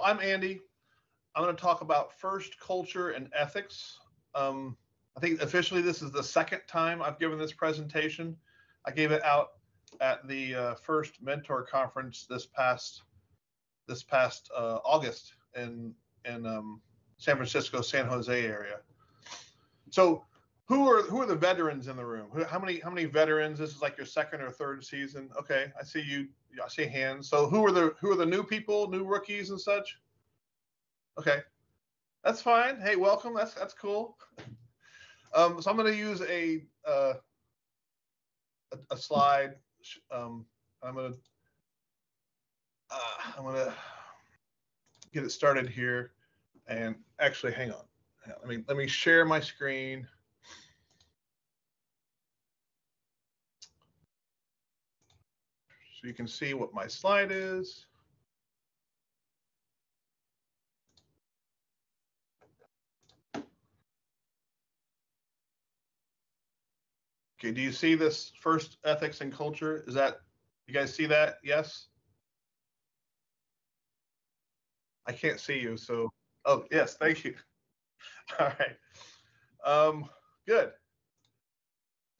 So I'm Andy. I'm going to talk about first culture and ethics. Um, I think officially this is the second time I've given this presentation. I gave it out at the uh, first mentor conference this past this past uh, August in in um, San Francisco, San Jose area. So who are who are the veterans in the room? How many how many veterans? This is like your second or third season. Okay, I see you. I see hands. So who are the who are the new people, new rookies and such? Okay, that's fine. Hey, welcome. That's that's cool. Um, so I'm going to use a, uh, a, a slide. Um, I'm going to uh, I'm going to get it started here. And actually, hang on. Let me let me share my screen. So you can see what my slide is. Okay, do you see this first ethics and culture? Is that, you guys see that? Yes? I can't see you, so, oh, yes, thank you. All right. Um, good.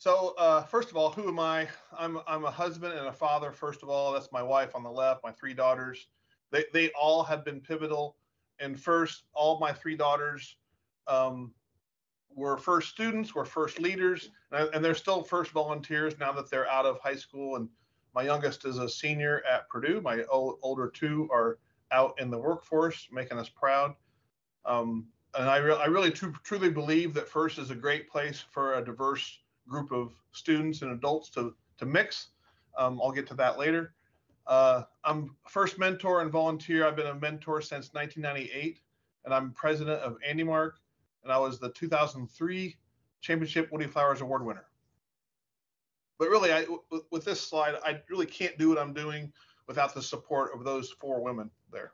So, uh, first of all, who am I? I'm, I'm a husband and a father, first of all. That's my wife on the left, my three daughters. They, they all have been pivotal. And first, all my three daughters um, were first students, were first leaders, and they're still first volunteers now that they're out of high school. And my youngest is a senior at Purdue. My older two are out in the workforce, making us proud. Um, and I, re- I really tr- truly believe that First is a great place for a diverse group of students and adults to, to mix. Um, I'll get to that later. Uh, I'm first mentor and volunteer. I've been a mentor since 1998, and I'm president of AndyMark and I was the 2003 Championship Woody Flowers Award winner. But really, I, with, with this slide, I really can't do what I'm doing without the support of those four women there.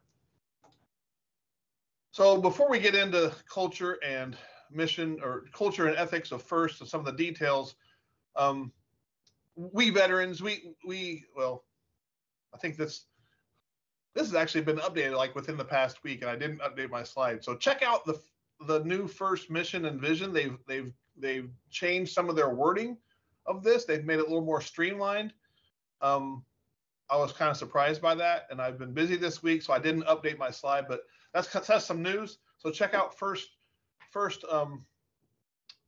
So before we get into culture and mission or culture and ethics of first and some of the details, um, we veterans, we we well, I think this this has actually been updated like within the past week, and I didn't update my slide. So check out the the new first mission and vision, they've they've they've changed some of their wording of this. They've made it a little more streamlined. Um, I was kind of surprised by that, and I've been busy this week, so I didn't update my slide. But that's that's some news. So check out first first um,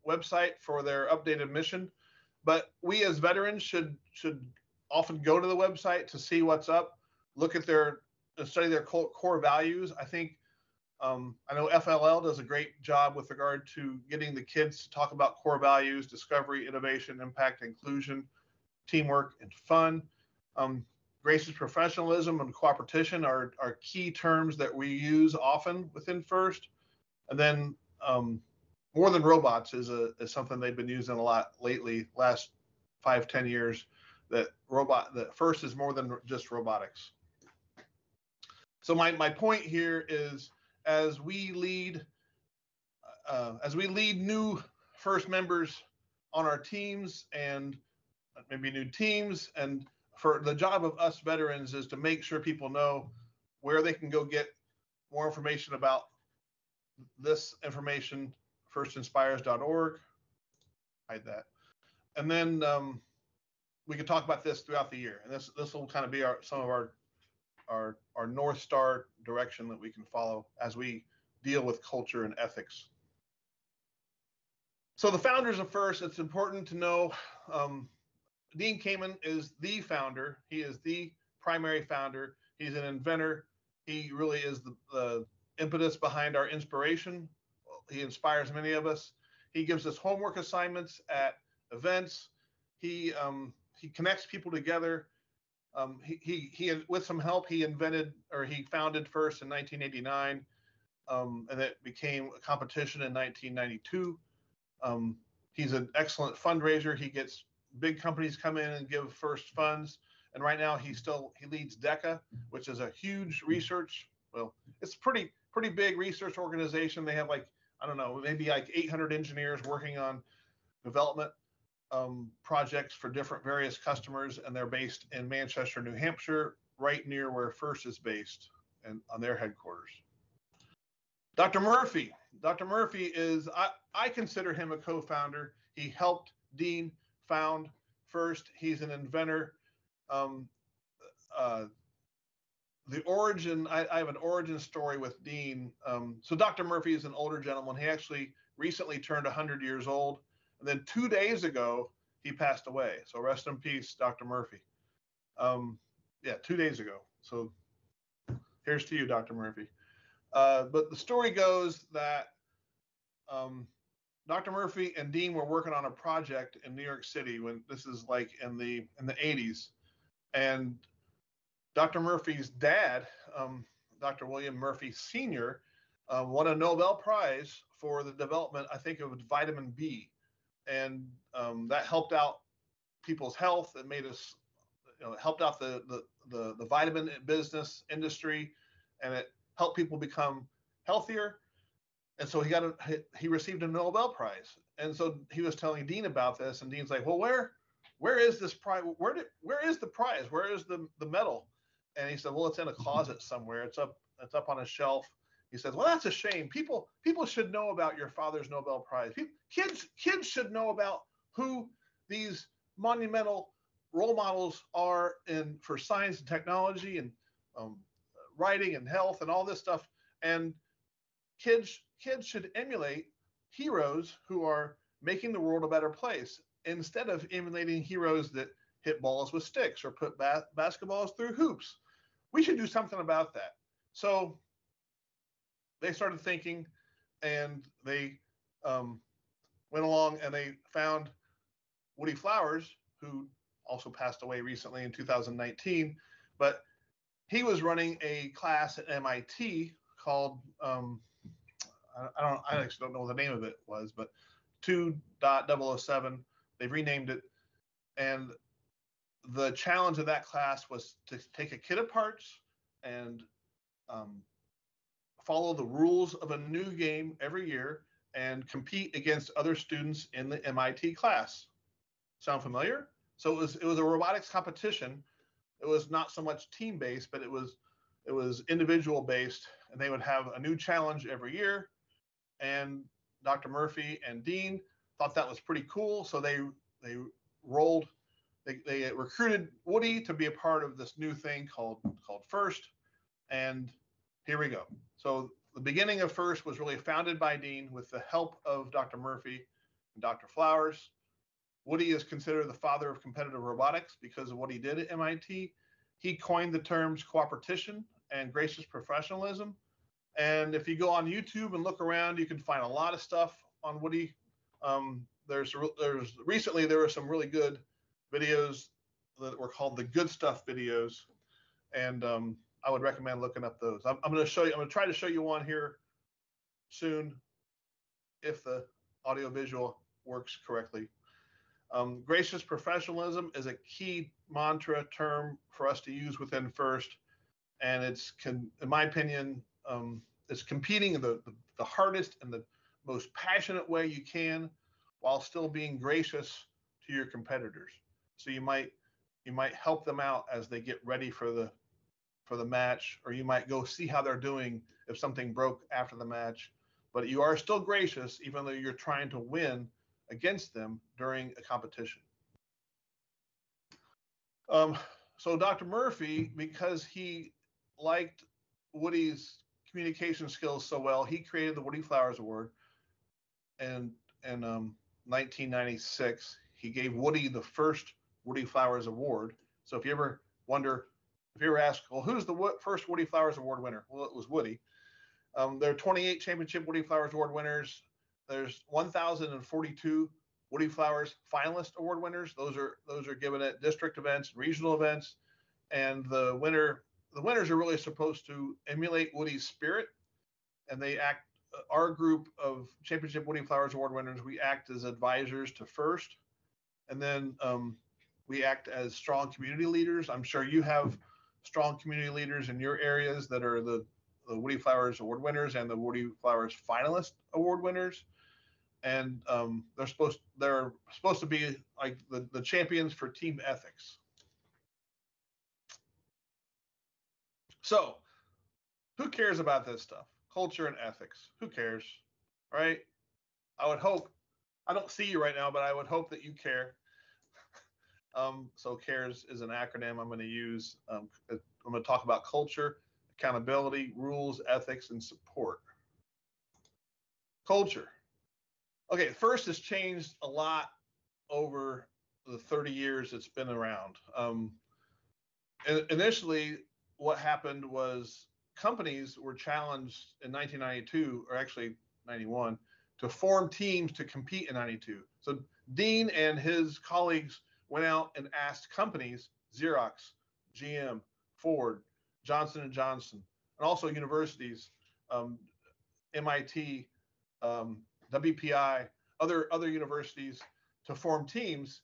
website for their updated mission. But we as veterans should should often go to the website to see what's up, look at their study their core values. I think um, I know FLL does a great job with regard to getting the kids to talk about core values, discovery, innovation, impact, inclusion, teamwork, and fun. Um, Gracious professionalism and cooperation are, are key terms that we use often within FIRST. And then um, more than robots is, a, is something they've been using a lot lately, last five ten years, that robot, that FIRST is more than just robotics. So my, my point here is as we lead uh, as we lead new first members on our teams and maybe new teams and for the job of us veterans is to make sure people know where they can go get more information about this information firstinspires.org hide that and then um, we can talk about this throughout the year and this this will kind of be our some of our our our north star direction that we can follow as we deal with culture and ethics. So the founders of First, it's important to know um, Dean Kamen is the founder. He is the primary founder. He's an inventor. He really is the, the impetus behind our inspiration. He inspires many of us. He gives us homework assignments at events. He um, he connects people together. Um, he, he, he, with some help, he invented or he founded first in 1989, um, and it became a competition in 1992. Um, he's an excellent fundraiser. He gets big companies come in and give first funds, and right now he still he leads DEKA, which is a huge research. Well, it's pretty pretty big research organization. They have like I don't know, maybe like 800 engineers working on development um, projects for different various customers, and they're based in Manchester, New Hampshire, right near where First is based. and on their headquarters. Dr. Murphy. Dr. Murphy is, I, I consider him a co founder. He helped Dean found FIRST. He's an inventor. Um, uh, the origin, I, I, have an origin story with Dean. Um, so Dr. Murphy is an older gentleman. He actually recently turned 100 years old. And then two days ago, he passed away. So rest in peace, Dr. Murphy. Um, yeah, two days ago. So here's to you, Dr. Murphy. Uh, but the story goes that um, Dr. Murphy and Dean were working on a project in New York City when this is like in the in the 80s, and Dr. Murphy's dad, um, Dr. William Murphy Sr., uh, won a Nobel Prize for the development, I think, of vitamin B, and um, that helped out people's health. It made us, you know, helped out the, the the the vitamin business industry, and it helped people become healthier and so he got a he received a Nobel Prize. And so he was telling Dean about this, and Dean's like, "Well, where where is this prize? Where did where is the prize? Where is the the medal?" And he said, "Well, it's in a closet somewhere. It's up it's up on a shelf." He says, "Well, that's a shame. People people should know about your father's Nobel Prize. People, kids kids should know about who these monumental role models are in for science and technology and um, writing and health and all this stuff. And kids kids should emulate heroes who are making the world a better place instead of emulating heroes that hit balls with sticks or put ba- basketballs through hoops. We should do something about that. So they started thinking and they um, went along and they found Woody Flowers, who also passed away recently in 2019. But he was running a class at MIT called um, I don't I actually don't know what the name of it was, but 2.007. They've renamed it. And the challenge of that class was to take a kit of parts and um, follow the rules of a new game every year and compete against other students in the MIT class. Sound familiar? So it was it was a robotics competition. It was not so much team based, but it was it was individual based, and they would have a new challenge every year and Dr. Murphy and Dean thought that was pretty cool. So they they rolled they, they recruited Woody to be a part of this new thing called called First. And here we go. So the beginning of First was really founded by Dean with the help of Dr. Murphy and Dr. Flowers. Woody is considered the father of competitive robotics because of what he did at MIT. He coined the terms cooperation and gracious professionalism and if you go on YouTube and look around, you can find a lot of stuff on Woody. Um, there's there's recently there were some really good videos that were called the good stuff videos, and um, I would recommend looking up those. I'm, I'm going to show you. I'm going to try to show you one here soon, if the audio visual works correctly. Um, gracious professionalism is a key mantra term for us to use within First, and it's can, in my opinion, um, is competing in the, the, the hardest and the most passionate way you can while still being gracious to your competitors. So you might you might help them out as they get ready for the for the match, or you might go see how they're doing if something broke after the match. But you are still gracious, even though you're trying to win against them during a competition. Um, so Dr. Murphy, because he liked Woody's communication skills so well, he created the Woody Flowers Award. And in um, 1996, he gave Woody the first Woody Flowers Award. So if you ever wonder, if you ever ask, well, who's the first Woody Flowers Award winner? Well, it was Woody. Um, there are 28 championship Woody Flowers Award winners. There's 1,042 Woody Flowers finalist award winners. Those are those are given at district events, regional events, and the winner the winners are really supposed to emulate Woody's spirit, and they act. Our group of Championship Woody Flowers Award winners, we act as advisors to first, and then um, we act as strong community leaders. I'm sure you have strong community leaders in your areas that are the, the Woody Flowers Award winners and the Woody Flowers finalist award winners, and um, they're supposed they're supposed to be like the, the champions for team ethics. So who cares about this stuff? Culture and ethics. Who cares? Right? I would hope. I don't see you right now, but I would hope that you care. Um, so cares is an acronym I'm going to use. Um, I'm going to talk about culture, accountability, rules, ethics, and support. Culture. Okay, first has changed a lot over the 30 years it's been around. Um, initially, what happened was companies were challenged in 1992, or actually 91, to form teams to compete in 92. So Dean and his colleagues went out and asked companies, Xerox, GM, Ford, Johnson and Johnson, and also universities, um, MIT, um, WPI, other other universities to form teams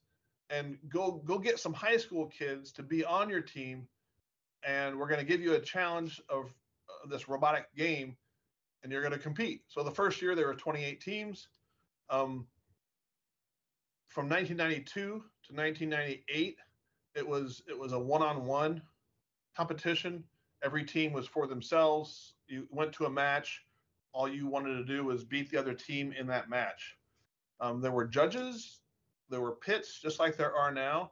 and go go get some high school kids to be on your team. And we're going to give you a challenge of uh, this robotic game and you're going to compete. So the first year there were 28 teams. Um, from 1992 to 1998 it was it was a one-on-one competition. Every team was for themselves. You went to a match. All you wanted to do was beat the other team in that match. Um, there were judges. There were pits just like there are now.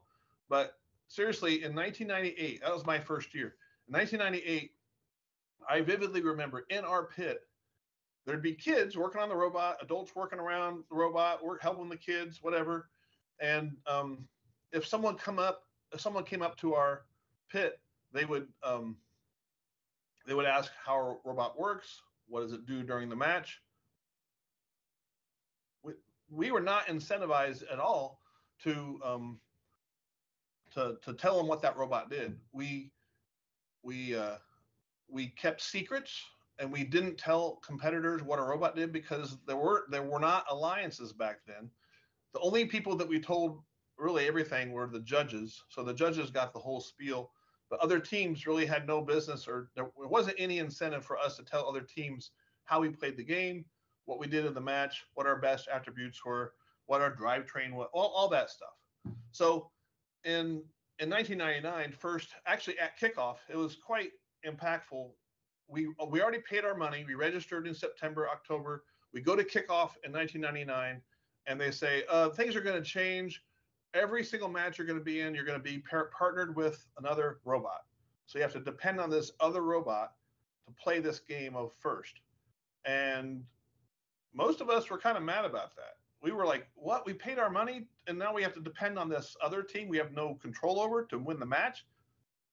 But seriously, in 1998, that was my first year. In 1998, I vividly remember in our pit, there'd be kids working on the robot, adults working around the robot, work helping the kids, whatever. And um, if someone come up, if someone came up to our pit, they would um, they would ask how our robot works, what does it do during the match, we we were not incentivized at all to um, to to tell them what that robot did. We we uh, we kept secrets and we didn't tell competitors what a robot did because there were there were not alliances back then. The only people that we told really everything were the judges. So the judges got the whole spiel, but other teams really had no business or there wasn't any incentive for us to tell other teams how we played the game what we did in the match, what our best attributes were, what our drivetrain was, all, all that stuff. So in in 1999, first actually at kickoff, it was quite impactful. We we already paid our money. We registered in September, October. We go to kickoff in 1999, and they say uh, things are going to change. Every single match you're going to be in, you're going to be par- partnered with another robot. So you have to depend on this other robot to play this game of first. And most of us were kind of mad about that. We were like, what? We paid our money and now we have to depend on this other team we have no control over to win the match?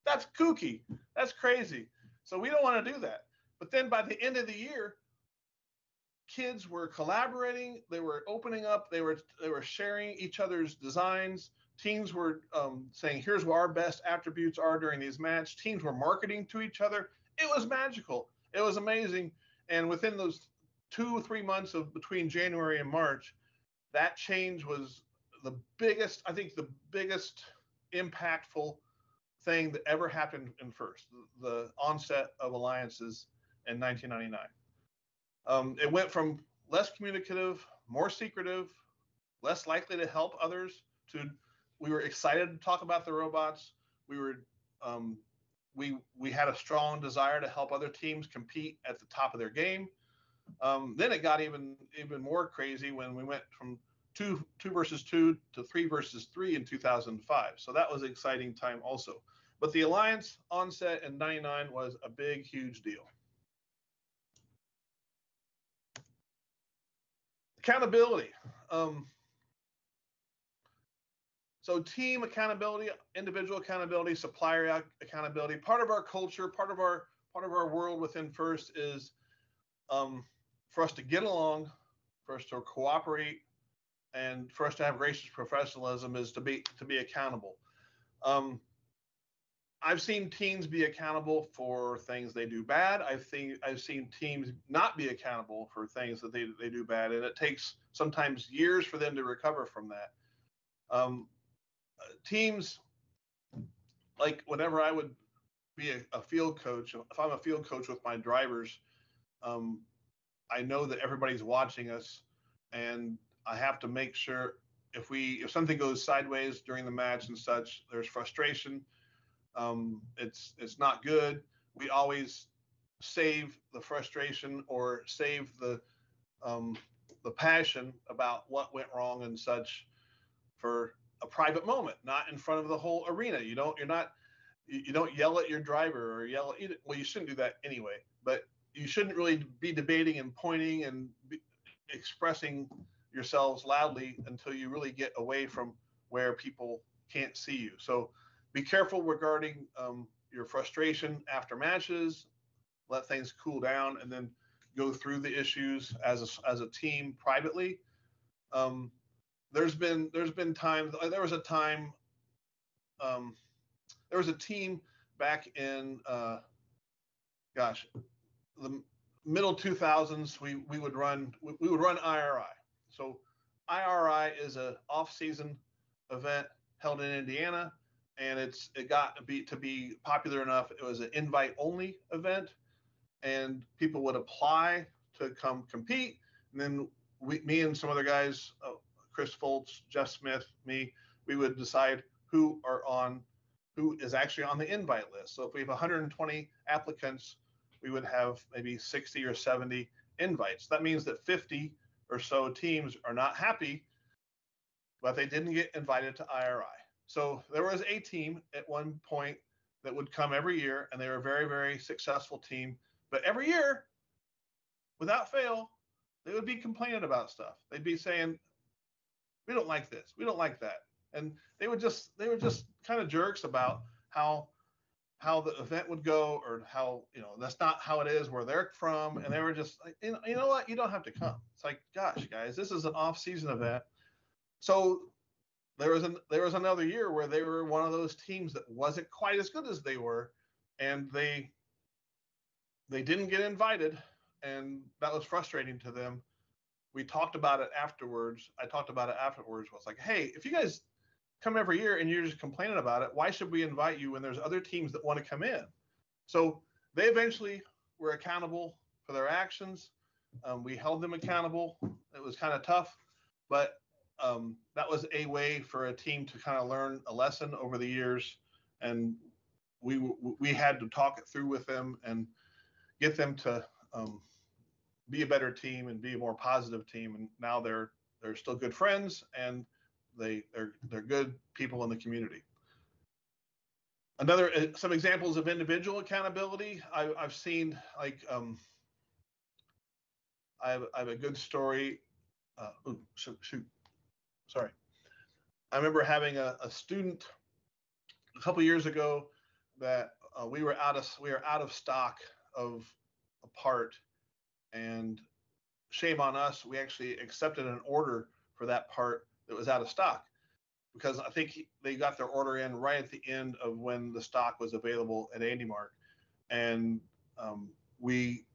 That's kooky. That's crazy. So we don't want to do that. But then by the end of the year, kids were collaborating, they were opening up, they were they were sharing each other's designs. Teams were um, saying, "Here's what our best attributes are during these matches." Teams were marketing to each other. It was magical. It was amazing. And within those two three months of between January and March, that change was the biggest, I think, the biggest impactful thing that ever happened in first the onset of alliances in 1999. Um, it went from less communicative, more secretive, less likely to help others to we were excited to talk about the robots. We were um, we we had a strong desire to help other teams compete at the top of their game. Um, then it got even even more crazy when we went from two two versus two to three versus three in 2005. So that was an exciting time also. But the alliance onset in 99 was a big, huge deal. Accountability. Um, so team accountability, individual accountability, supplier accountability. Part of our culture, part of our part of our world within First is um, for us to get along, for us to cooperate, and for us to have gracious professionalism is to be to be accountable. Um, I've seen teams be accountable for things they do bad. I've seen I've seen teams not be accountable for things that they they do bad, and it takes sometimes years for them to recover from that. Um, teams like whenever I would be a, a, field coach, if I'm a field coach with my drivers, um, I know that everybody's watching us, and I have to make sure if we if something goes sideways during the match and such, there's frustration. Um, it's it's not good. We always save the frustration or save the um, the passion about what went wrong and such for a private moment, not in front of the whole arena. You don't you're not you don't yell at your driver or yell at well you shouldn't do that anyway, but you shouldn't really be debating and pointing and expressing yourselves loudly until you really get away from where people can't see you. So be careful regarding um, your frustration after matches. Let things cool down and then go through the issues as a, as a team privately. Um, there's been there's been times there was a time um, there was a team back in uh, gosh the middle 2000s we we would run we, we would run IRI so IRI is a off-season event held in Indiana and it's it got to be to be popular enough it was an invite only event and people would apply to come compete and then we me and some other guys uh, Chris Foltz, Jeff Smith, me, we would decide who are on, who is actually on the invite list. So if we have 120 applicants, we would have maybe 60 or 70 invites. That means that 50 or so teams are not happy, but they didn't get invited to IRI. So there was a team at one point that would come every year, and they were a very, very successful team. But every year, without fail, they would be complaining about stuff. They'd be saying, we don't like this. We don't like that. And they would just they were just kind of jerks about how how the event would go or how you know that's not how it is where they're from. And they were just like you know, you know what? You don't have to come. It's like gosh guys this is an off-season event. So there was an there was another year where they were one of those teams that wasn't quite as good as they were and they they didn't get invited and that was frustrating to them we talked about it afterwards. I talked about it afterwards. Was like, hey, if you guys come every year and you're just complaining about it, why should we invite you when there's other teams that want to come in? So they eventually were accountable for their actions. Um, we held them accountable. It was kind of tough, but um, that was a way for a team to kind of learn a lesson over the years. And we we had to talk it through with them and get them to um, be a better team and be a more positive team. And now they're they're still good friends and they they're they're good people in the community. Another uh, some examples of individual accountability. I, I've seen like um, I have, I have a good story. Uh, shoot, shoot, sorry. I remember having a, a student a couple years ago that uh, we were out of we were out of stock of a part and shame on us. We actually accepted an order for that part that was out of stock because I think they got their order in right at the end of when the stock was available at AndyMark, and um, we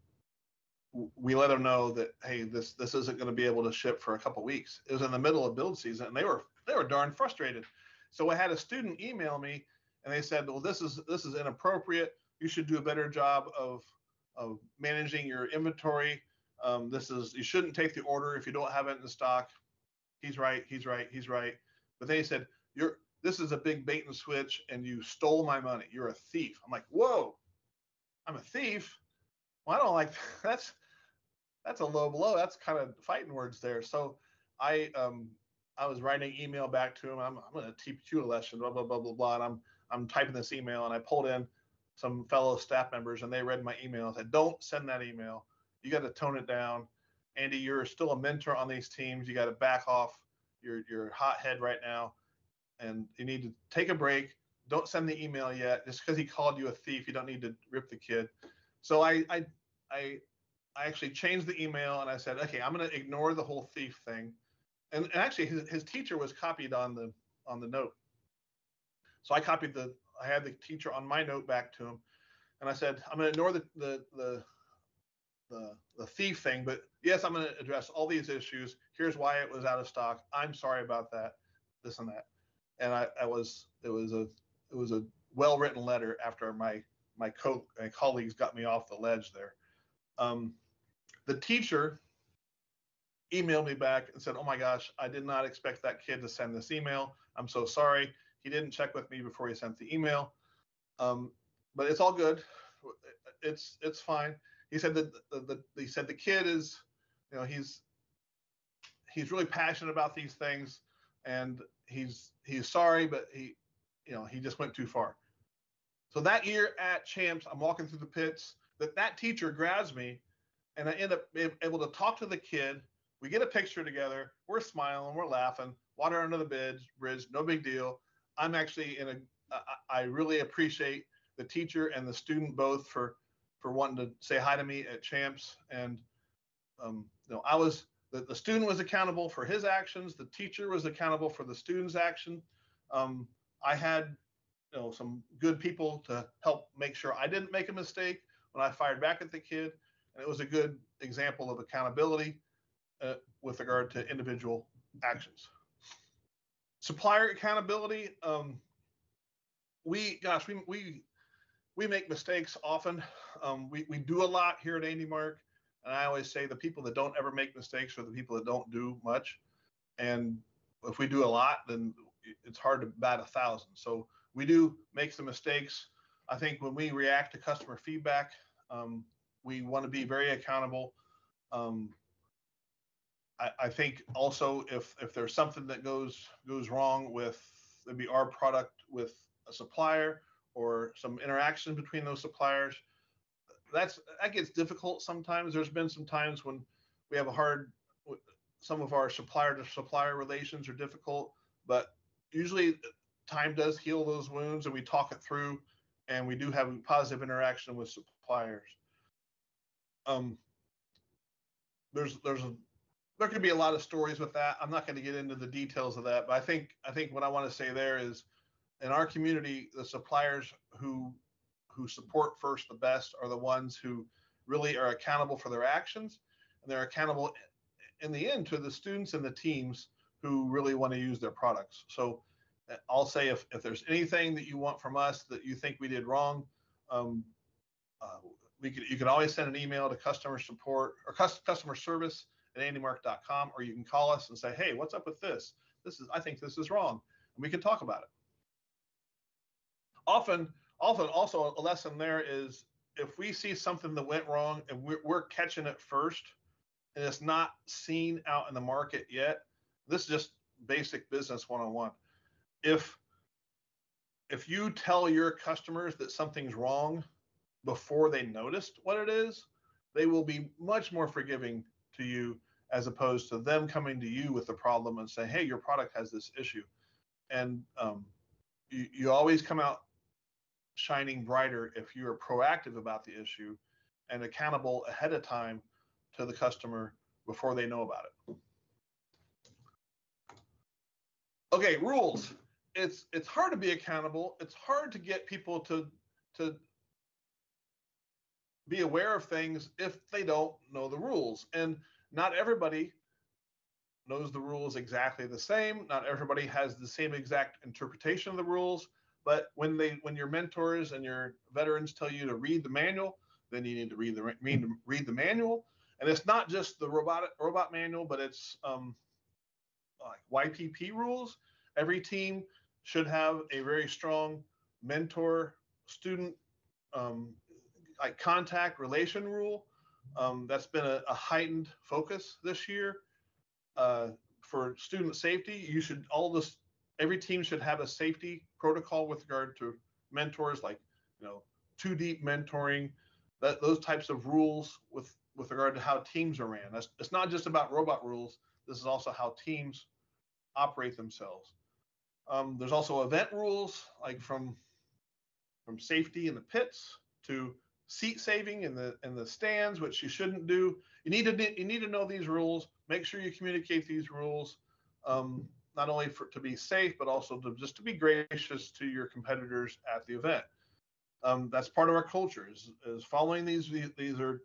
we let them know that hey, this this isn't going to be able to ship for a couple weeks. It was in the middle of build season, and they were they were darn frustrated. So I had a student email me, and they said, well, this is this is inappropriate. You should do a better job of of managing your inventory. Um, this is you shouldn't take the order if you don't have it in stock. He's right. He's right. He's right. But they said you're this is a big bait and switch, and you stole my money. You're a thief. I'm like, whoa, I'm a thief. Well, I don't like that's that's a low blow. That's kind of fighting words there. So I um I was writing email back to him. I'm, I'm to teach you a lesson. Blah blah blah blah blah. And I'm I'm typing this email, and I pulled in some fellow staff members and they read my email and said, don't send that email. You got to tone it down. Andy, you're still a mentor on these teams. You got to back off. You're, you're hot head right now and you need to take a break. Don't send the email yet. Just because he called you a thief, you don't need to rip the kid. So I, I, I, I actually changed the email and I said, okay, I'm going to ignore the whole thief thing. And, and actually his, his teacher was copied on the, on the note. So I copied the, I had the teacher on my note back to him, and I said, I'm going to ignore the the the the, the thief thing, but yes, I'm going to address all these issues. Here's why it was out of stock. I'm sorry about that, this and that. And I, I was it was a it was a well written letter after my my co my colleagues got me off the ledge there. Um, the teacher emailed me back and said, "Oh my gosh, I did not expect that kid to send this email. I'm so sorry. He didn't check with me before he sent the email. Um, but it's all good. it's it's fine. He said that the, the, the he said the kid is, you know, he's he's really passionate about these things, and he's he's sorry, but he, you know, he just went too far. So that year at Champs, I'm walking through the pits. That that teacher grabs me, and I end up able to talk to the kid. We get a picture together. We're smiling, we're laughing. Water under the bridge, bridge, no big deal. I'm actually in a. I really appreciate the teacher and the student both for for wanting to say hi to me at Champs. And um, you know, I was the, the student was accountable for his actions. The teacher was accountable for the student's action. Um, I had you know some good people to help make sure I didn't make a mistake when I fired back at the kid, and it was a good example of accountability uh, with regard to individual actions. Supplier accountability. Um, we, gosh, we we we make mistakes often. Um, we we do a lot here at AndyMark, and I always say the people that don't ever make mistakes are the people that don't do much. And if we do a lot, then it's hard to bat a thousand. So we do make some mistakes. I think when we react to customer feedback, um, we want to be very accountable. Um, I, I, think also if if there's something that goes goes wrong with maybe our product with a supplier or some interaction between those suppliers, that's that gets difficult sometimes. There's been some times when we have a hard some of our supplier to supplier relations are difficult, but usually time does heal those wounds and we talk it through and we do have a positive interaction with suppliers. Um, there's there's a there could be a lot of stories with that. I'm not going to get into the details of that, but I think I think what I want to say there is in our community, the suppliers who who support first the best are the ones who really are accountable for their actions and they're accountable in the end to the students and the teams who really want to use their products. So I'll say if, if there's anything that you want from us that you think we did wrong, um, uh, we could you can always send an email to customer support or customer service at andymark.com or you can call us and say, hey, what's up with this? This is I think this is wrong. And we can talk about it. Often, often also a lesson there is if we see something that went wrong and we're, we're catching it first and it's not seen out in the market yet, this is just basic business one-on-one. If if you tell your customers that something's wrong before they noticed what it is, they will be much more forgiving to you as opposed to them coming to you with the problem and say, "Hey, your product has this issue," and um, you, you always come out shining brighter if you are proactive about the issue and accountable ahead of time to the customer before they know about it. Okay, rules. It's it's hard to be accountable. It's hard to get people to to be aware of things if they don't know the rules. And not everybody knows the rules exactly the same. Not everybody has the same exact interpretation of the rules. But when they when your mentors and your veterans tell you to read the manual, then you need to read the read, read the manual. And it's not just the robot robot manual, but it's um, like YPP rules. Every team should have a very strong mentor student um, like contact relation rule. Um, that's been a, a, heightened focus this year uh, for student safety. You should all this every team should have a safety protocol with regard to mentors, like you know, two deep mentoring, that those types of rules with with regard to how teams are ran. That's it's not just about robot rules. This is also how teams operate themselves. Um, there's also event rules, like from from safety in the pits to seat saving in the in the stands, which you shouldn't do. You need to you need to know these rules. Make sure you communicate these rules. Um, not only for to be safe, but also to just to be gracious to your competitors at the event. Um, that's part of our culture is, is following these. These are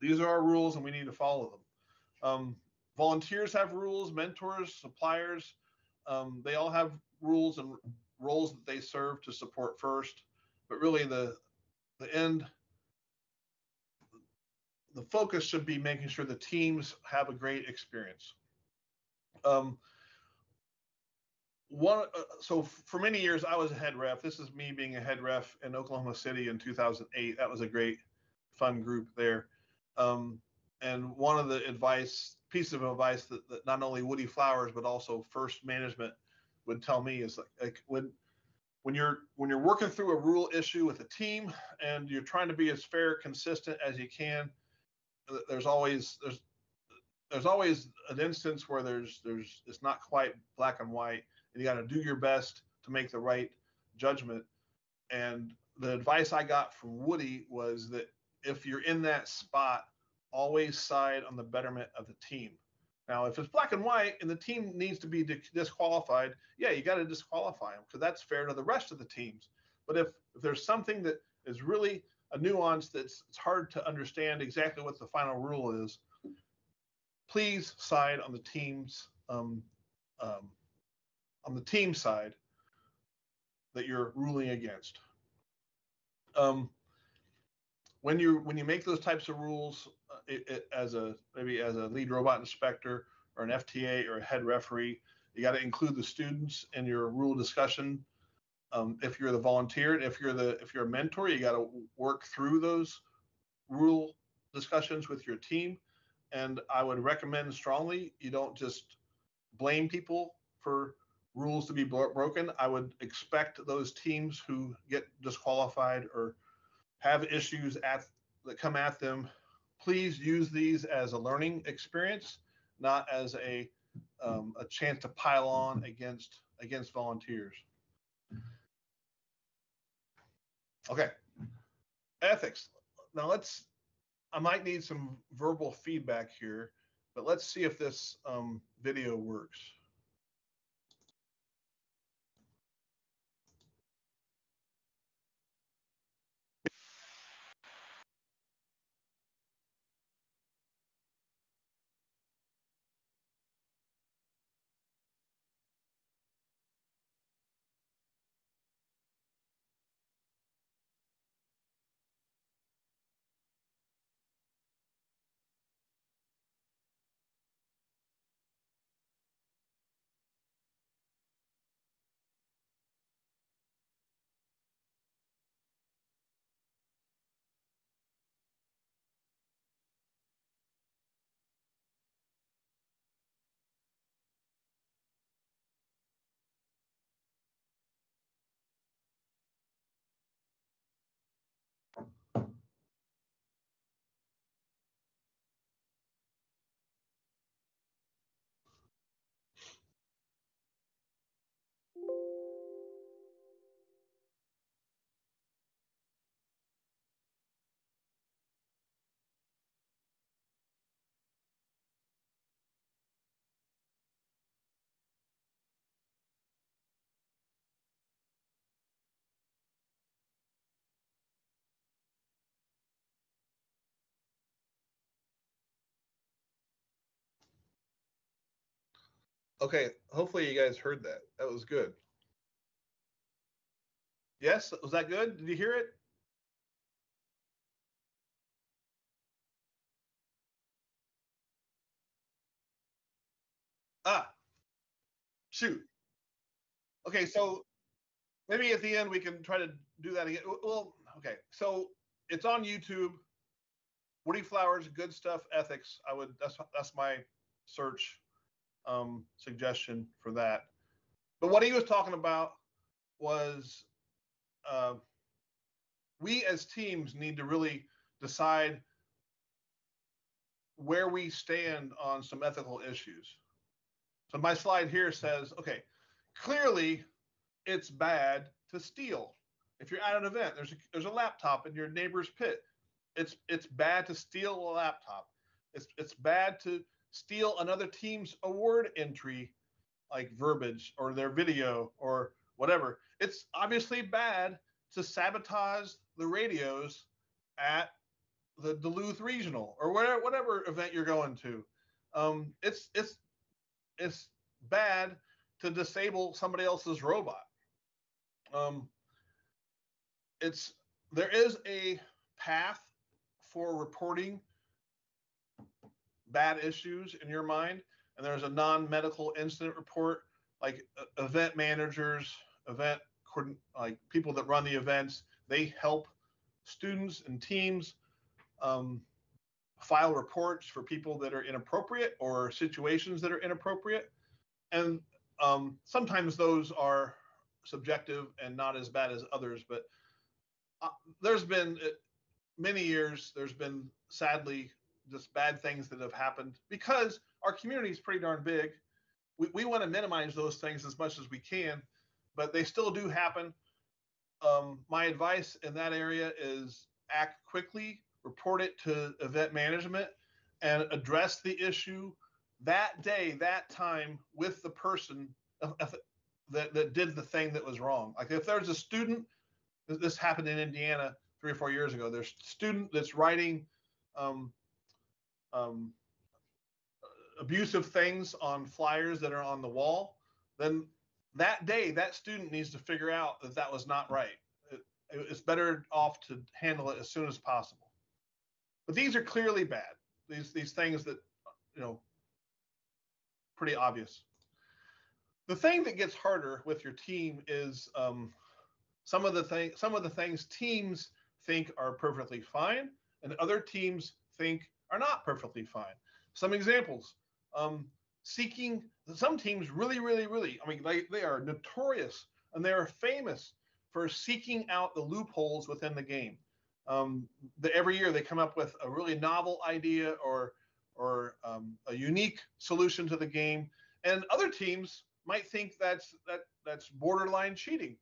these are our rules, and we need to follow them. Um, volunteers have rules, mentors, suppliers, um, they all have rules and roles that they serve to support first. But really, the the end, the focus should be making sure the teams have a great experience. Um, one uh, so for many years i was a head ref this is me being a head ref in oklahoma city in 2008 that was a great fun group there. Um, and one of the advice piece of advice that, that not only Woody Flowers but also First Management would tell me is like, like when when you're when you're working through a rule issue with a team and you're trying to be as fair consistent as you can there's always there's there's always an instance where there's there's it's not quite black and white and you got to do your best to make the right judgment. And the advice i got from woody was that if you're in that spot always side on the betterment of the team. Now if it's black and white and the team needs to be disqualified yeah you got to disqualify them because that's fair to the rest of the teams. But if, if there's something that is really a nuance that's it's hard to understand exactly what the final rule is please side on the team's um, um, on the team side that you're ruling against. Um, when you when you make those types of rules uh, it, it, as a maybe as a lead robot inspector or an FTA or a head referee, you got to include the students in your rule discussion. Um, if you're the volunteer, if you're the if you're a mentor, you got to work through those rule discussions with your team and I would recommend strongly you don't just blame people for rules to be bro- broken. I would expect those teams who get disqualified or have issues at that come at them, please use these as a learning experience, not as a um, a chance to pile on against against volunteers. Okay, ethics. Now let's I might need some verbal feedback here, but let's see if this um, video works. Okay, hopefully you guys heard that. That was good. Yes, was that good? Did you hear it? Ah, shoot. Okay, so maybe at the end we can try to do that again. Well, okay, so it's on YouTube. Woody Flowers, good stuff, ethics. I would that's that's my search um, suggestion for that. But what he was talking about was uh, we as teams need to really decide where we stand on some ethical issues. So my slide here says, okay, clearly it's bad to steal. If you're at an event, there's a, there's a laptop in your neighbor's pit. It's it's bad to steal a laptop. It's it's bad to steal another team's award entry, like verbiage or their video or whatever. It's obviously bad to sabotage the radios at the Duluth Regional or whatever whatever event you're going to. Um, it's it's it's bad to disable somebody else's robot. Um, it's there is a path for reporting bad issues in your mind and there's a non-medical incident report like uh, event managers event like people that run the events they help students and teams um, file reports for people that are inappropriate or situations that are inappropriate. And um, sometimes those are subjective and not as bad as others. But uh, there's been uh, many years, there's been sadly just bad things that have happened because our community is pretty darn big. We, we want to minimize those things as much as we can, but they still do happen. Um, my advice in that area is act quickly, report it to event management, and address the issue that day, that time with the person that, that did the thing that was wrong. Like if there's a student, this happened in Indiana three or four years ago. There's a student that's writing um, um, abusive things on flyers that are on the wall. Then that day, that student needs to figure out that that was not right. It, it's better off to handle it as soon as possible. But these are clearly bad. These these things that you know pretty obvious. The thing that gets harder with your team is um, some of the thing some of the things teams think are perfectly fine and other teams think are not perfectly fine. Some examples. Um, seeking some teams really, really, really, I mean, they, they are notorious and they are famous for seeking out the loopholes within the game. Um, the, every year they come up with a really novel idea or or um, a unique solution to the game, and other teams might think that's that that's borderline cheating.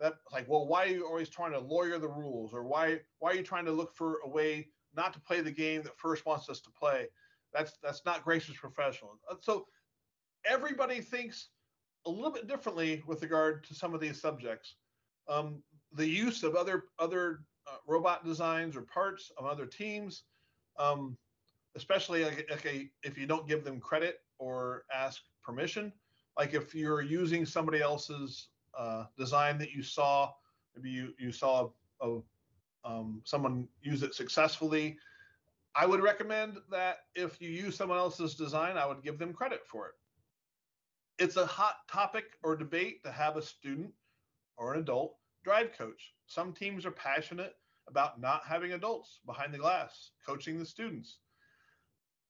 That like, well, why are you always trying to lawyer the rules, or why why are you trying to look for a way not to play the game that first wants us to play? That's that's not gracious professional. Uh, so everybody thinks a little bit differently with regard to some of these subjects. Um, the use of other other uh, robot designs or parts of other teams, um, especially like, okay, if you don't give them credit or ask permission, like if you're using somebody else's uh, design that you saw, maybe you you saw a, um, someone use it successfully. I would recommend that if you use someone else's design, I would give them credit for it. It's a hot topic or debate to have a student or an adult drive coach. Some teams are passionate about not having adults behind the glass coaching the students.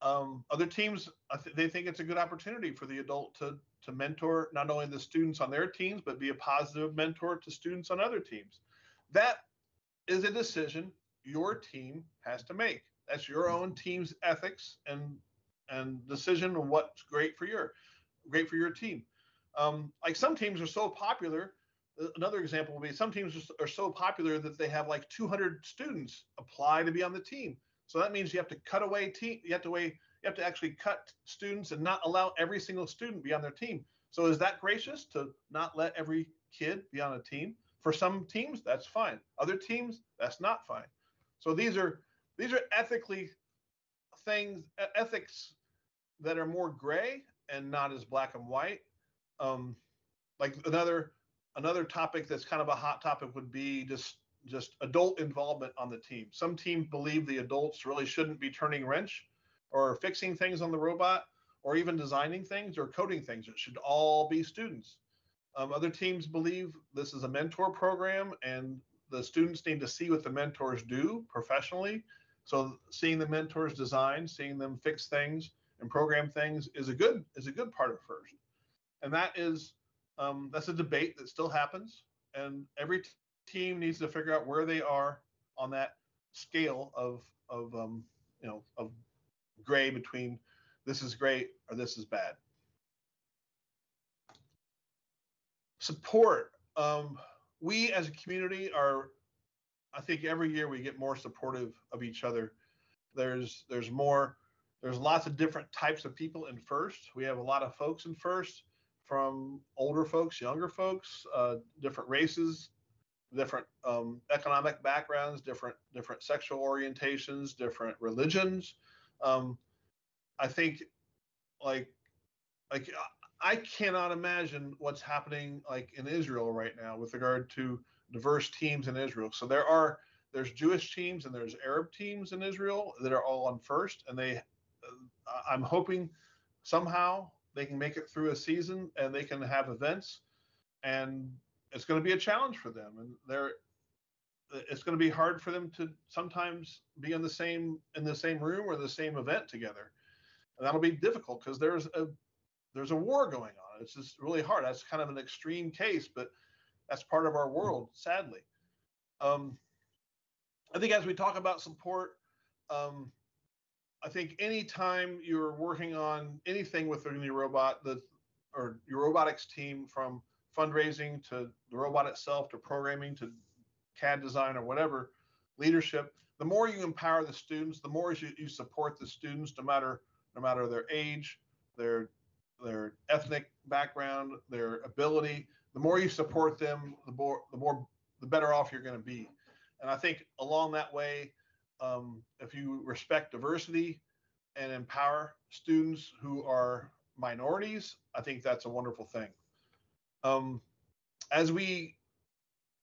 Um, other teams, th- they think it's a good opportunity for the adult to to mentor not only the students on their teams, but be a positive mentor to students on other teams. That is a decision your team has to make. That's your own team's ethics and and decision of what's great for your great for your team. Um, like some teams are so popular. Another example would be some teams are so popular that they have like 200 students apply to be on the team. So that means you have to cut away team. You have to weigh you have to actually cut students and not allow every single student be on their team. So is that gracious to not let every kid be on a team? For some teams, that's fine. Other teams, that's not fine. So these are these are ethically things ethics that are more gray and not as black and white. Um, like another another topic that's kind of a hot topic would be just just adult involvement on the team. Some teams believe the adults really shouldn't be turning wrench or fixing things on the robot or even designing things or coding things. It should all be students. Um, other teams believe this is a mentor program and the students need to see what the mentors do professionally. So seeing the mentors design, seeing them fix things and program things is a good is a good part of FIRST. And that is um, that's a debate that still happens. And every t- team needs to figure out where they are on that scale of of um, you know of gray between this is great or this is bad. Support. Um, we as a community are, I think every year we get more supportive of each other. There's there's more, there's lots of different types of people in FIRST. We have a lot of folks in FIRST, from older folks, younger folks, uh, different races, different um, economic backgrounds, different different sexual orientations, different religions. Um, I think like like I cannot imagine what's happening like in Israel right now with regard to diverse teams in Israel. So there are there's Jewish teams and there's Arab teams in Israel that are all on first, and they uh, I'm hoping somehow they can make it through a season and they can have events, and it's going to be a challenge for them. And they're it's going to be hard for them to sometimes be in the same in the same room or the same event together, and that'll be difficult because there's a there's a war going on. It's just really hard. That's kind of an extreme case, but that's part of our world, sadly. Um, I think as we talk about support, um, I think anytime you're working on anything with a new robot, the or your robotics team from fundraising to the robot itself to programming to CAD design or whatever, leadership, the more you empower the students, the more you, you support the students, no matter no matter their age, their their ethnic background, their ability, the more you support them, the more the more the better off you're going to be. And I think along that way, um, if you respect diversity and empower students who are minorities, I think that's a wonderful thing. Um, as we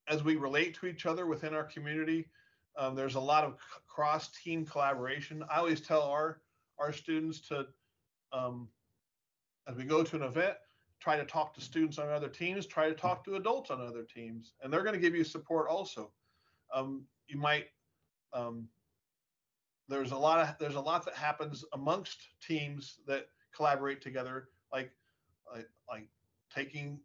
as we relate to each other within our community, um, there's a lot of cross team collaboration. I always tell our our students to um, as we go to an event, try to talk to students on other teams, try to talk to adults on other teams, and they're going to give you support also. Um, you might um, there's a lot of there's a lot that happens amongst teams that collaborate together, like like, like taking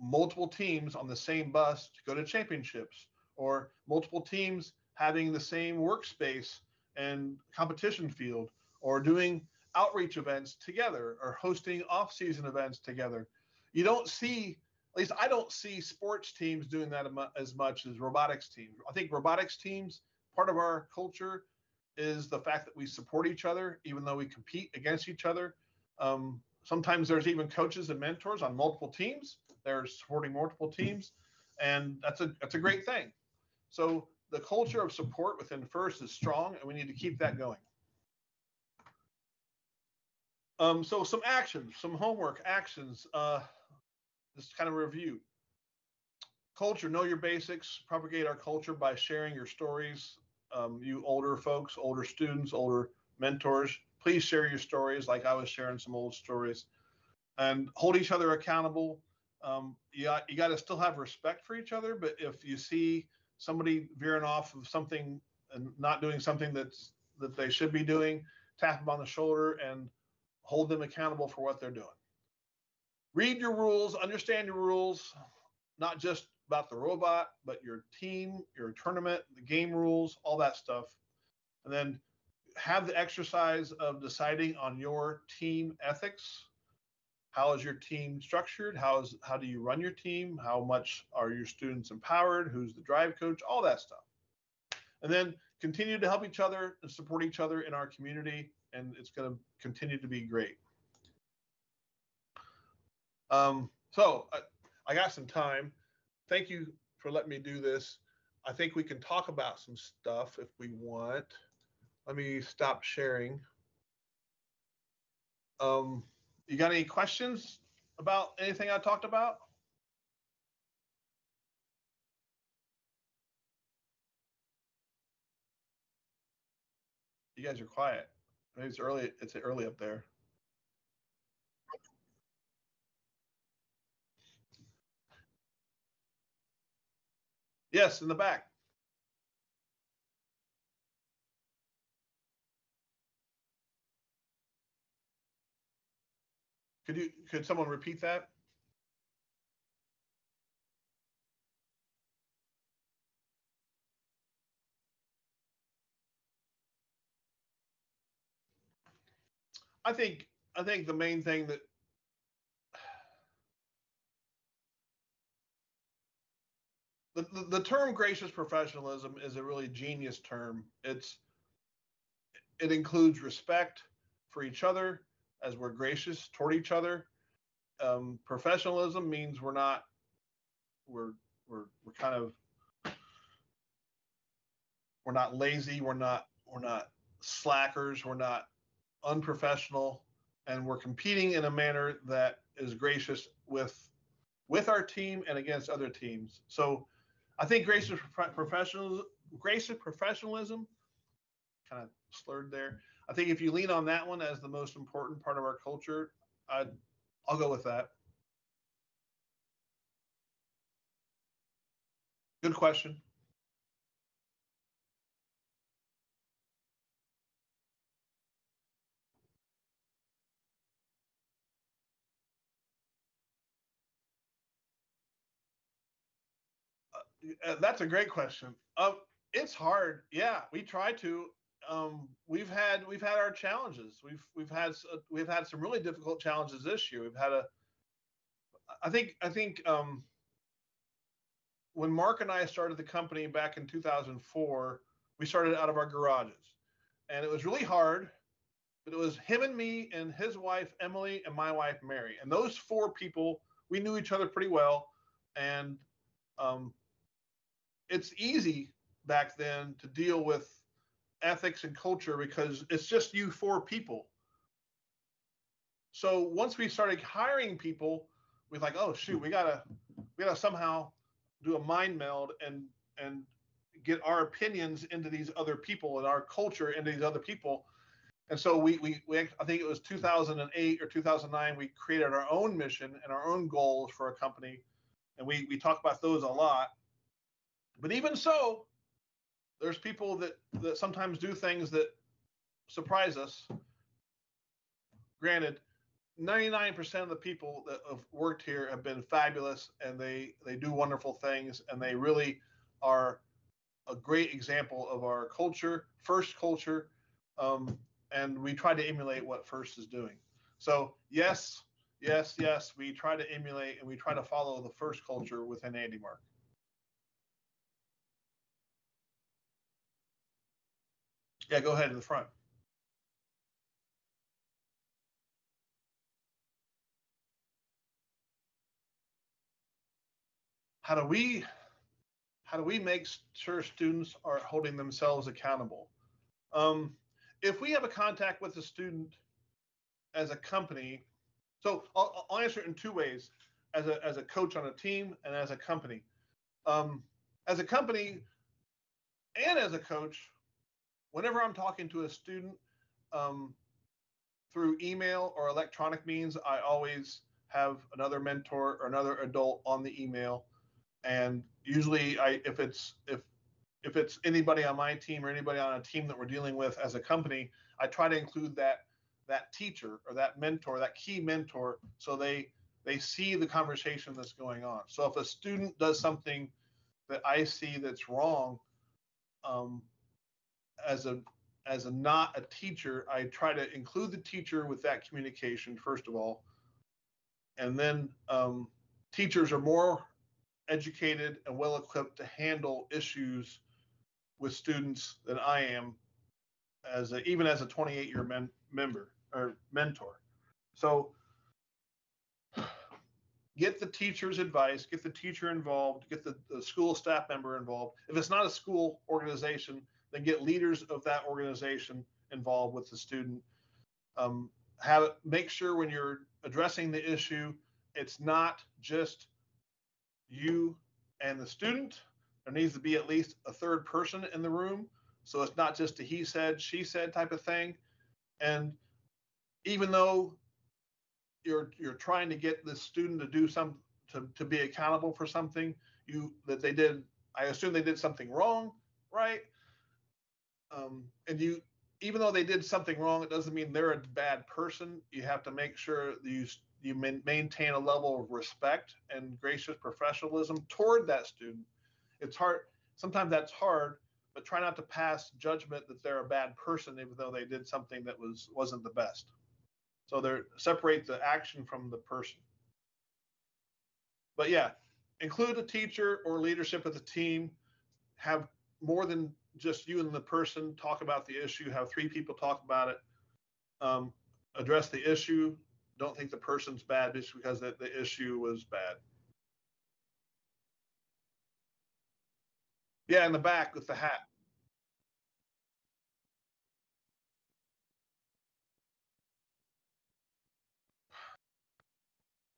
multiple teams on the same bus to go to championships, or multiple teams having the same workspace and competition field, or doing outreach events together, or hosting off-season events together. You don't see at least I don't see sports teams doing that as much as robotics teams. I think robotics teams, part of our culture is the fact that we support each other, even though we compete against each other. Um, sometimes there's even coaches and mentors on multiple teams. They're supporting multiple teams, and that's a that's a great thing. So the culture of support within First is strong, and we need to keep that going. Um, so some actions, some homework actions. Uh, this kind of review. Culture, know your basics, propagate our culture by sharing your stories. Um, you older folks, older students, older mentors, please share your stories like I was sharing some old stories and hold each other accountable. Um, you got, you got to still have respect for each other, but if you see somebody veering off of something and not doing something that's that they should be doing, tap them on the shoulder and hold them accountable for what they're doing read your rules, understand your rules, not just about the robot, but your team, your tournament, the game rules, all that stuff. And then have the exercise of deciding on your team ethics. How is your team structured? How is how do you run your team? How much are your students empowered? Who's the drive coach? All that stuff. And then continue to help each other and support each other in our community. And it's going to continue to be great. Um, so I, I got some time. Thank you for letting me do this. I think we can talk about some stuff if we want. Let me stop sharing. Um, you got any questions about anything I talked about? You guys are quiet. It's early. It's early up there. Yes, in the back. Could you could someone repeat that? I think I think the main thing that the, the, the term gracious professionalism is a really genius term. It's it includes respect for each other as we're gracious toward each other. Um, professionalism means we're not we're we're we're kind of we're not lazy, we're not we're not slackers, we're not unprofessional, and we're competing in a manner that is gracious with with our team and against other teams. So I think gracious professionals, gracious professionalism, kind of slurred there. I think if you lean on that one as the most important part of our culture, i I'll go with that. Good question. Uh, that's a great question. Um, it's hard. Yeah, we try to. Um, we've had we've had our challenges. We've we've had uh, we've had some really difficult challenges this year. We've had a. I think I think um, when Mark and I started the company back in 2004, we started out of our garages, and it was really hard. But it was him and me and his wife Emily and my wife Mary, and those four people we knew each other pretty well, and um, it's easy back then to deal with ethics and culture because it's just you four people. So once we started hiring people, we are like, oh shoot, we gotta we gotta somehow do a mind meld and and get our opinions into these other people and our culture into these other people. And so we, we, we I think it was 2008 or 2009, we created our own mission and our own goals for a company. And we, we talk about those a lot. But even so, there's people that, that sometimes do things that surprise us. Granted, 99% of the people that have worked here have been fabulous and they they do wonderful things and they really are a great example of our culture first culture um, and we try to emulate what first is doing so yes yes yes we try to emulate and we try to follow the first culture within AndyMark yeah go ahead in the front how do we how do we make sure students are holding themselves accountable? Um, if we have a contact with a student as a company, so I'll, I'll, answer it in two ways: as a as a coach on a team and as a company. Um, as a company and as a coach, whenever I'm talking to a student um, through email or electronic means, I always have another mentor or another adult on the email and usually I if it's if if it's anybody on my team or anybody on a team that we're dealing with as a company, I try to include that that teacher or that mentor, that key mentor, so they they see the conversation that's going on. So if a student does something that I see that's wrong, um, as a as a not a teacher, I try to include the teacher with that communication first of all, and then um, teachers are more educated and well equipped to handle issues with students than I am as a, even as a 28 year men, member or mentor. So get the teacher's advice, get the teacher involved, get the, the school staff member involved. If it's not a school organization, then get leaders of that organization involved with the student. Um, have make sure when you're addressing the issue, it's not just you and the student. There needs to be at least a third person in the room. So it's not just a he said, she said type of thing. And even though you're you're trying to get the student to do some to, to be accountable for something you that they did i assume they did something wrong right um, and you even though they did something wrong it doesn't mean they're a bad person you have to make sure you you maintain a level of respect and gracious professionalism toward that student. It's hard. Sometimes that's hard, but try not to pass judgment that they're a bad person, even though they did something that was wasn't the best. So they're separate the action from the person. But yeah, include a teacher or leadership of the team. Have more than just you and the person talk about the issue. Have three people talk about it. Um, address the issue don't think the person's bad just because the, the issue was bad. Yeah, in the back with the hat.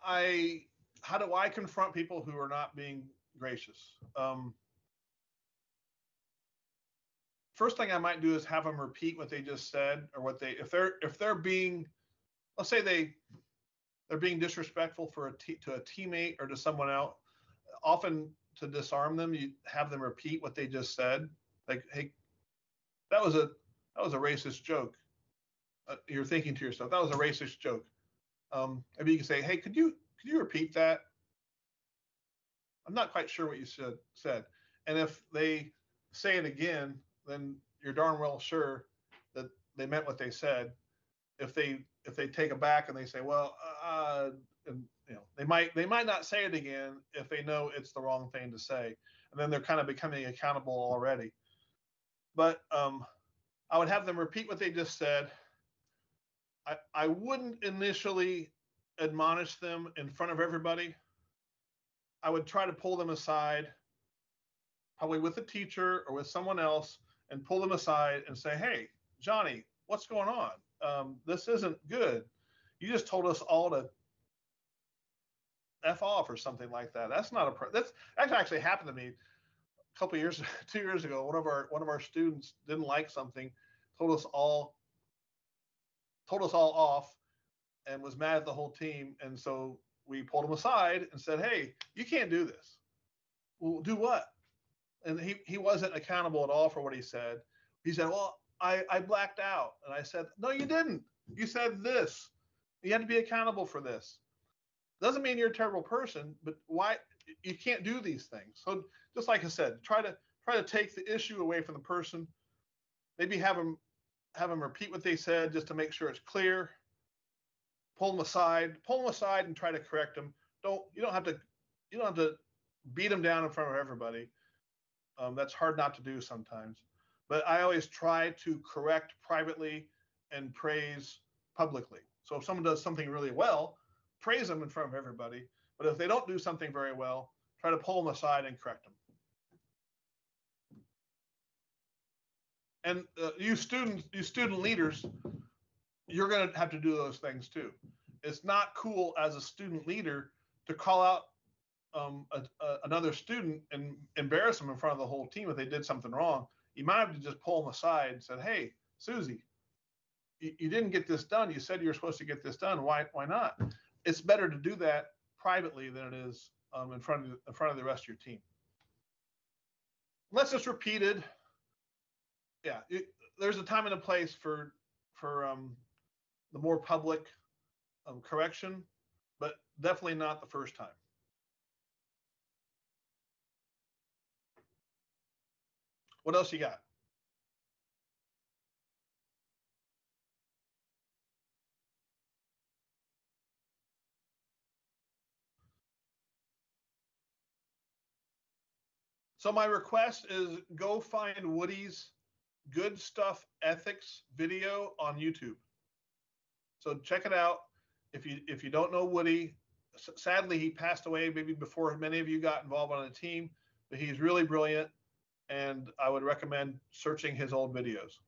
I how do I confront people who are not being gracious? Um, first thing I might do is have them repeat what they just said or what they if they're if they're being let's say they they're being disrespectful for a t- to a teammate or to someone else. Often to disarm them, you have them repeat what they just said. Like, hey, that was a that was a racist joke. Uh, you're thinking to yourself, that was a racist joke. Um, maybe you can say, hey, could you could you repeat that? I'm not quite sure what you said said. And if they say it again, then you're darn well sure that they meant what they said. If they if they take it back and they say, well, uh, and you know, they might they might not say it again if they know it's the wrong thing to say, and then they're kind of becoming accountable already. But um, I would have them repeat what they just said. I I wouldn't initially admonish them in front of everybody. I would try to pull them aside, probably with a teacher or with someone else, and pull them aside and say, "Hey, Johnny, what's going on? Um, this isn't good. You just told us all to f off or something like that. That's not a pro- that's that actually happened to me a couple years, two years ago. One of our one of our students didn't like something, told us all told us all off, and was mad at the whole team. And so we pulled him aside and said, "Hey, you can't do this. Well, do what?" And he he wasn't accountable at all for what he said. He said, "Well, I I blacked out," and I said, "No, you didn't. You said this. You had to be accountable for this." Doesn't mean you're a terrible person, but why you can't do these things. So just like I said, try to try to take the issue away from the person. Maybe have them have them repeat what they said just to make sure it's clear. Pull them aside, pull them aside, and try to correct them. Don't you don't have to you don't have to beat them down in front of everybody. Um, that's hard not to do sometimes. But I always try to correct privately and praise publicly. So if someone does something really well, praise them in front of everybody. But if they don't do something very well, try to pull them aside and correct them. And uh, you students, you student leaders, you're going to have to do those things too. It's not cool as a student leader to call out um, a, a, another student and embarrass them in front of the whole team if they did something wrong. You might have to just pull them aside and said, "Hey, Susie, you, you didn't get this done. You said you were supposed to get this done. Why? Why not?" it's better to do that privately than it is um, in front of in front of the rest of your team. Unless it's repeated, yeah, it, there's a time and a place for for um, the more public um, correction, but definitely not the first time. What else you got? So my request is go find Woody's Good Stuff Ethics video on YouTube. So check it out. If you if you don't know Woody, sadly he passed away maybe before many of you got involved on the team, but he's really brilliant, and I would recommend searching his old videos.